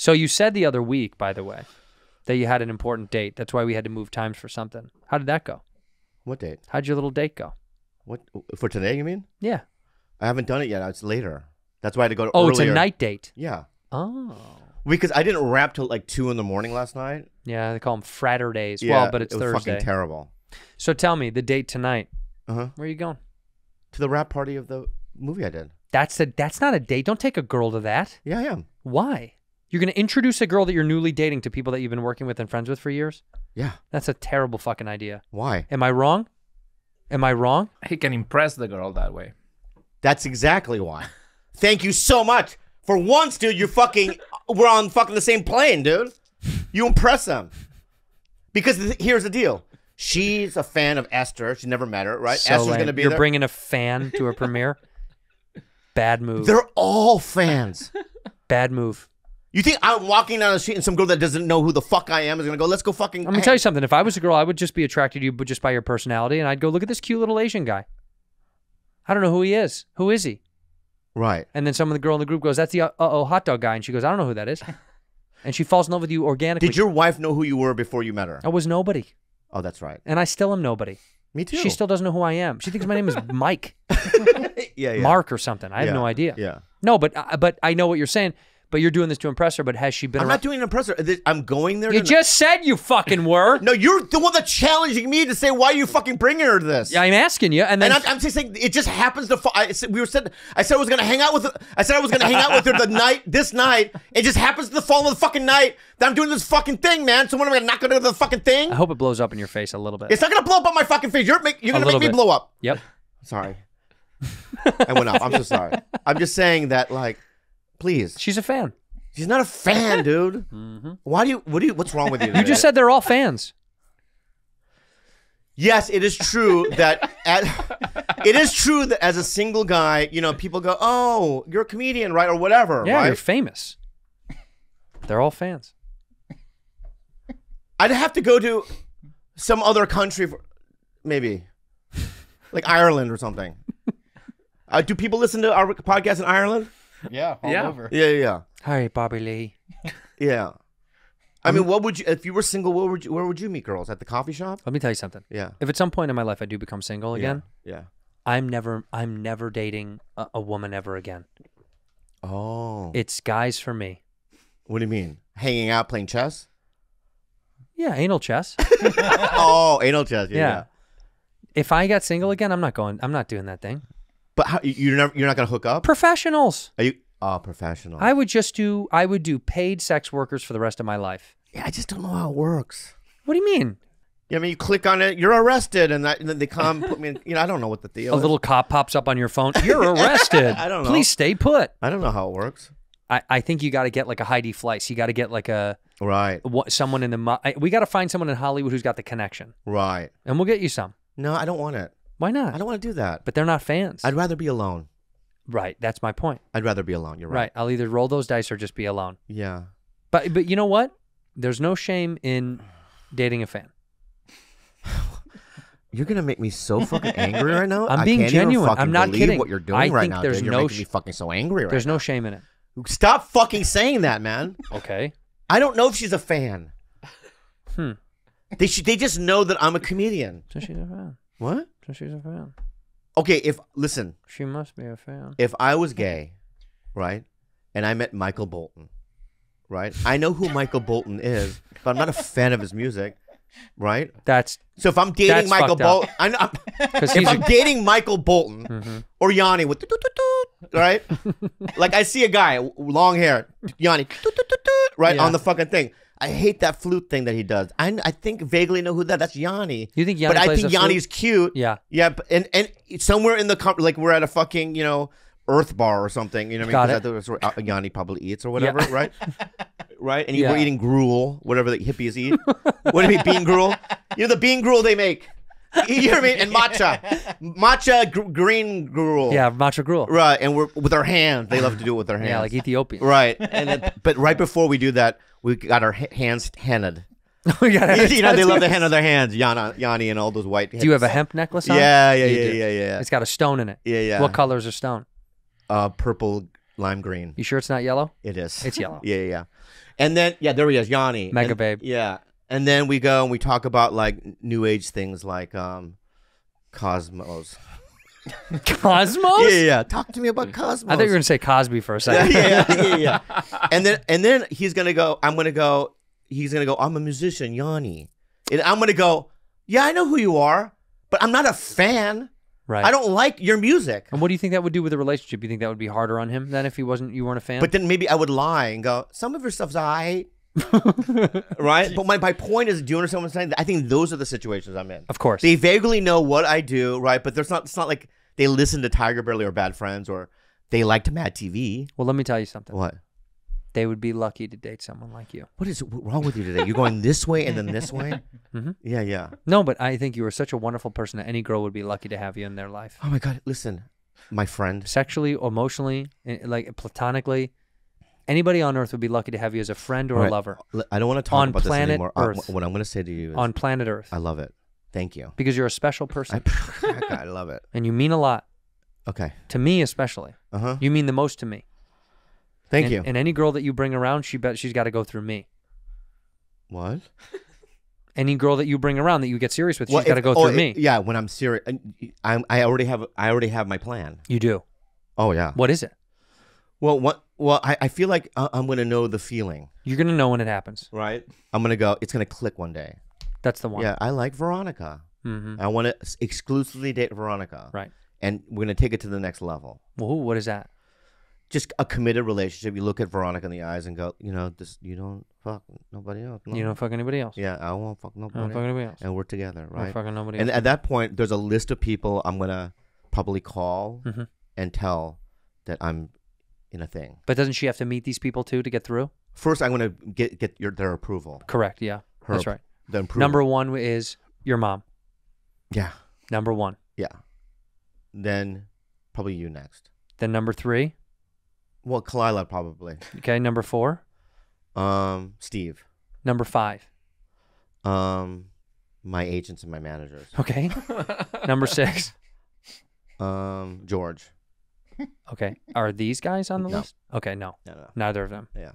So you said the other week, by the way, that you had an important date. That's why we had to move times for something. How did that go? What date? How'd your little date go? What for today? You mean? Yeah. I haven't done it yet. It's later. That's why I had to go. Oh, it's a night date. Yeah, Oh. because I didn't wrap till like two in the morning last night. Yeah, they call them Fraturdays. Yeah, well, but it's it was Thursday. fucking terrible. so tell me the date tonight. Uh huh. Where are you going? To the wrap party of the movie I did. That's a that's not a date. Don't take a girl to that. Yeah, I am. Why? You're going to introduce a girl that you're newly dating to people that you've been working with and friends with for years? Yeah. That's a terrible fucking idea. Why? Am I wrong? Am I wrong? He can impress the girl that way. That's exactly why. Thank you so much. For once, dude, you're fucking. We're on fucking the same plane, dude. You impress them. Because th- here's the deal. She's a fan of Esther. She never met her, right? So Esther's lame. gonna be You're there. bringing a fan to a premiere? Bad move. They're all fans. Bad move. You think I'm walking down the street and some girl that doesn't know who the fuck I am is gonna go? Let's go fucking. I'm gonna tell you something. If I was a girl, I would just be attracted to you, but just by your personality, and I'd go look at this cute little Asian guy. I don't know who he is. Who is he? Right. And then some of the girl in the group goes, "That's the uh oh hot dog guy," and she goes, "I don't know who that is," and she falls in love with you organically. Did your wife know who you were before you met her? I was nobody, Oh, that's right. and I still am nobody. Me too. She still doesn't know who I am. She thinks my name is Mike, yeah, yeah. Mark, or something. I have Yeah, no idea. Yeah. No, but uh, but I know what you're saying. But you're doing this to impress her. But has she been? I'm around- not doing an impressor. This- I'm going there. You to- just said you fucking were. No, you're the one that's challenging me to say why are you fucking bringing her to this. Yeah, I'm asking you, and then And I'm, I'm just saying it just happens to. Fall, I said we were said. I said I was gonna hang out with. her- I said I was gonna hang out with her the night this night. It just happens to the fall of the fucking night that I'm doing this fucking thing, man. So when am I not gonna knock do the fucking thing? I hope it blows up in your face a little bit. It's not gonna blow up on my fucking face. You're make, you're gonna make me bit. blow up. Yep. Sorry. I went up. I'm so sorry. I'm just saying that like, please. She's a fan. She's not a fan, dude. Why do you? What do you? What's wrong with you? Mm-hmm. You just said they're all fans. Yes, it is true that at, it is true that as a single guy, you know, people go, "Oh, you're a comedian, right?" or whatever, Yeah, you're famous. They're all fans. I'd have to go to some other country, for, maybe like Ireland or something. Uh, do people listen to our podcast in Ireland? Yeah, all Yeah. over. Yeah, yeah, Hi, Bobby Lee. yeah. yeah. I mean, what would you if you were single? Where would you, where would you meet girls at the coffee shop? Let me tell you something. Yeah, If at some point in my life I do become single again, yeah. I'm never I'm never dating a, a woman ever again. Oh, It's guys for me. what do you mean? Hanging out, playing chess? Yeah, anal chess. oh, anal chess. Yeah. Yeah. yeah. if I got single again, I'm not going. I'm not doing that thing. But how, you- you're never you're not gonna hook up? Professionals. Are you? Oh, professional. I would just do. I would do paid sex workers for the rest of my life. yeah, I just don't know how it works. What do you mean? Yeah, I mean, you click on it, you're arrested, and, that, and then they come put me in. You know, I don't know what the deal A is. little cop pops up on your phone. You're arrested. I don't know. Please stay put. I don't know how it works. I, I think you got to get like a Heidi Fleiss. You got to get like a Right, what, someone in the. we got to find someone in Hollywood who's got the connection, right. and we'll get you some. No, I don't want it. Why not? I don't want to do that. But they're not fans. I'd rather be alone. right. That's my point. I'd rather be alone. You're Right. right. I'll either roll those dice or just be alone. Yeah. But but you know what? There's no shame in dating a fan. You're gonna make me so fucking angry right now. I'm I being can't genuine. Even fucking I'm not believe kidding. What you're doing I right think now, there's dude. You're no making sh- me fucking so angry right There's no shame in it. Stop fucking saying that, man. Okay. I don't know if she's a fan. Hmm. They should, they just know that I'm a comedian. So she's a fan. What? So she's a fan. Okay, if listen, She must be a fan. if I was gay, right, and I met Michael Bolton, right, I know who Michael Bolton is, but I'm not a fan of his music, right? That's So if I'm dating That's Michael fucked up. Bolton, I'm, I'm, because if he's I'm a, dating Michael Bolton Mhm. or Yanni with toot, toot, toot, right, like I see a guy w- long hair, Yanni, toot, toot, toot, toot, right Yeah. on the fucking thing. I hate that flute thing that he does. I, I think vaguely know who that. That's Yanni. You think Yanni But I think the flute? Yanni's cute. Yeah. Yeah, but- and and somewhere in the com- like we're at a fucking you know Earth bar or something. You know what I mean? that's where uh, Yanni probably eats or whatever, right? right, and Yeah. we're eating gruel, whatever the hippies eat. what do you mean bean gruel? You know the bean gruel they make. You know what I mean? And matcha, matcha gr- green gruel. Yeah, matcha gruel. Right, and we're with our hands. They love to do it with their hands. Yeah, like Ethiopian. Right, and then, but right before we do that, we got our hands henned. You know they love the hen of their hands, Yana, Yanni, and all those white. Do you have a hemp necklace on? Yeah, yeah, yeah, yeah, yeah. It's got a stone in it. Yeah, yeah. What color is a stone? uh, purple, lime green. You sure it's not yellow? It is. It's yellow. yeah, yeah, yeah. And then yeah, there he is, Yanni. Mega And- babe. Yeah. And then we go and we talk about like new age things like um Cosmos. Cosmos? Yeah, yeah, yeah. Talk to me about Cosmos. I thought you were gonna say Cosby for a yeah, second. yeah, yeah, yeah, yeah. And then and then he's gonna go. I'm gonna go. He's gonna go. I'm a musician, Yanni. And I'm gonna go. Yeah, I know who you are, but I'm not a fan. Right. I don't like your music. And what do you think that would do with the relationship? You think that would be harder on him than if he wasn't you weren't a fan? But then maybe I would lie and go. Some of your stuff's I. right. But my my point is, do you understand what I'm saying? I think those are the situations I'm in. of course. They vaguely know what I do, right? But there's not. It's not like they listen to TigerBelly or Bad Friends or they liked Mad TV. well, let me tell you something. What? They would be lucky to date someone like you. What is wrong with you today? You're going this way and then this way. Mhm. Yeah, yeah. No, but I think you are such a wonderful person that any girl would be lucky to have you in their life. Oh my God! Listen, my friend. Sexually, emotionally, eh, like platonically, anybody on earth would be lucky to have you as a friend or All a lover I don't want to talk On about planet this anymore. Uh, Earth. what I'm going to say to you is, on planet Earth I love it. Thank you. because you're a special person I, I love it. and you mean a lot Okay. to me, especially. Uh huh. You mean the most to me. Thank and, you. And any girl that you bring around, she bet she's got to go through me. what? Any girl that you bring around that you get serious with, she's got to go oh, through me. Yeah, when I'm serious, I'm, I already have I already have my plan. You do. Oh yeah. What is it? Well, what? Well, I, I feel like I- I'm going to know the feeling, You're gonna know when it happens. right? I'm going to go. It's going to click one day. That's the one. Yeah, I like Veronica. hmm I want to exclusively date Veronica. Right. And we're going to take it to the next level. Well, what is that? Just a committed relationship. You look at Veronica in the eyes and go, you know, this you don't fuck nobody else. no." You don't fuck anybody else. Yeah, I won't fuck I nobody. don't fuck anybody else. and we're together, I don't right? fucking nobody And else. at that point, there's a list of people I'm gonna probably call Mhm. and tell that I'm in a thing. But doesn't she have to meet these people too to get through? First, I'm gonna get get your their approval. Correct. Yeah. Her That's right. The approval. Number one is your mom. Yeah, Number one. yeah. Then probably you next. Then number three. Well, Khalyla probably. Okay. Number four. Um, Steve. Number five. Um, my agents and my managers. Okay. number six. Um, George. Okay. Are these guys on the No. list? Okay. No. No, no, Neither of them. yeah.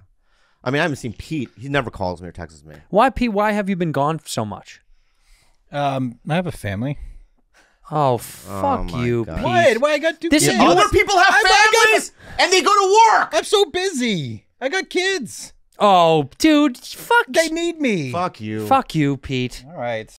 I mean, I haven't seen Pete. He never calls me or texts me. Why, P? Why have you been gone so much? Um, I have a family. Oh, fuck my you, God. Pete. What? Why I got to? This is kids? your- Other people have I- I got- families and they go to work. I'm so busy. I got kids. Oh, dude. Fuck. They need me. Fuck you. Fuck you, Pete. All right.